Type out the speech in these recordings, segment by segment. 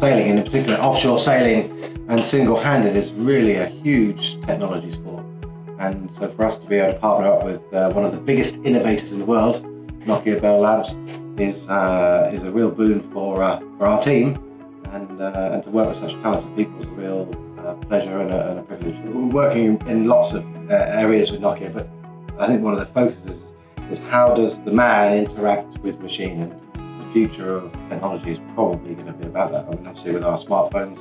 sailing, and in particular offshore sailing and single-handed is really a huge technology sport. And so for us to be able to partner up with uh, one of the biggest innovators in the world, Nokia Bell Labs, is uh, is a real boon for uh, for our team, and uh, and to work with such talented people is a real uh, pleasure and a, and a, privilege. We're working in lots of uh, areas with Nokia, but I think one of the focuses is how does the man interact with machine, and future of technology is probably going to be about that. I mean, obviously with our smartphones,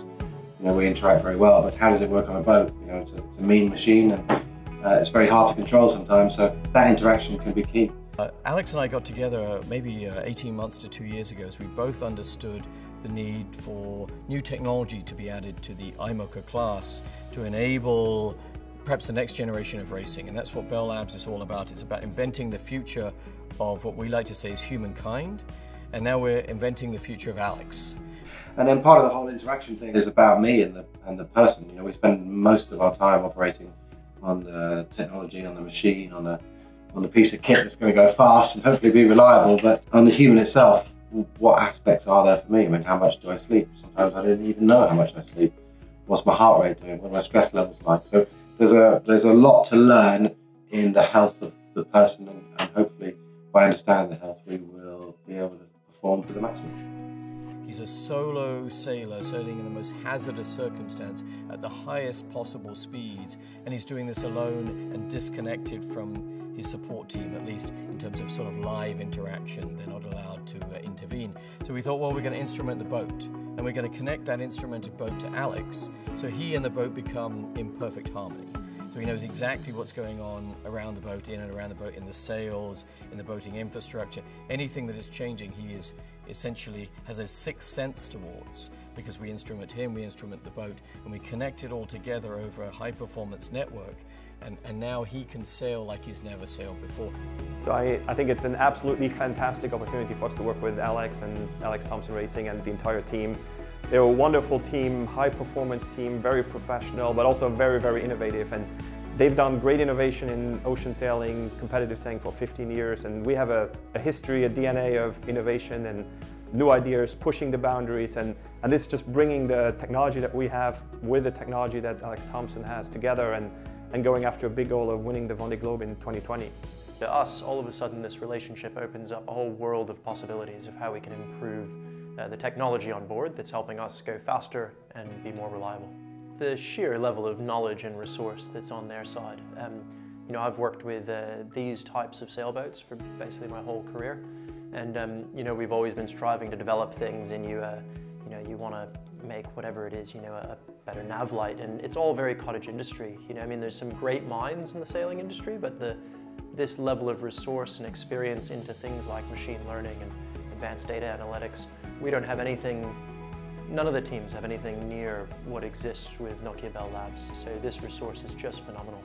you know, we interact very well, but how does it work on a boat? You know, it's a, it's a mean machine, and uh, it's very hard to control sometimes. So that interaction can be key. Uh, Alex and I got together maybe uh, 18 months to two years ago, so we both understood the need for new technology to be added to the IMOCA class to enable perhaps the next generation of racing, and that's what Bell Labs is all about. It's about inventing the future of what we like to say is humankind, and now we're inventing the future of Alex. And then part of the whole interaction thing is about me and the and the person. You know, we spend most of our time operating on the technology, on the machine, on a on the piece of kit that's going to go fast and hopefully be reliable, but on the human itself, what aspects are there for me? I mean, how much do I sleep? Sometimes I didn't even know how much I sleep. What's my heart rate doing? What are my stress levels like? So there's a there's a lot to learn in the health of the person, and, and hopefully by understanding the health, we will be able to perform to the maximum. He's a solo sailor sailing in the most hazardous circumstance at the highest possible speeds, and he's doing this alone and disconnected from his support team, at least in terms of sort of live interaction. They're not allowed to uh, intervene. So we thought, well, we're going to instrument the boat, and we're going to connect that instrumented boat to Alex, so he and the boat become in perfect harmony. So he knows exactly what's going on around the boat, in and around the boat, in the sails, in the boating infrastructure. Anything that is changing, he is essentially has a sixth sense towards because we instrument him, we instrument the boat, and we connect it all together over a high performance network. And, and now he can sail like he's never sailed before. So I, I think it's an absolutely fantastic opportunity for us to work with Alex and Alex Thomson Racing and the entire team. They're a wonderful team, high performance team, very professional, but also very, very innovative. And they've done great innovation in ocean sailing, competitive sailing for 15 years. And we have a, a history, a DNA of innovation and new ideas, pushing the boundaries. And, and this is just bringing the technology that we have with the technology that Alex Thomson has together and, and going after a big goal of winning the Vendée Globe in 2020. To us, all of a sudden, this relationship opens up a whole world of possibilities of how we can improve uh, the technology on board that's helping us go faster and be more reliable. The sheer level of knowledge and resource that's on their side. Um, you know, I've worked with uh, these types of sailboats for basically my whole career. And, um, you know, we've always been striving to develop things and you, uh, you know, you want to make whatever it is, you know, a better nav light. And it's all very cottage industry. You know, I mean, there's some great minds in the sailing industry, but the, this level of resource and experience into things like machine learning and advanced data analytics we don't have anything, none of the teams have anything near what exists with Nokia Bell Labs. So this resource is just phenomenal.